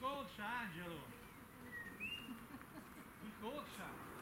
corsa Angelo! In corsa!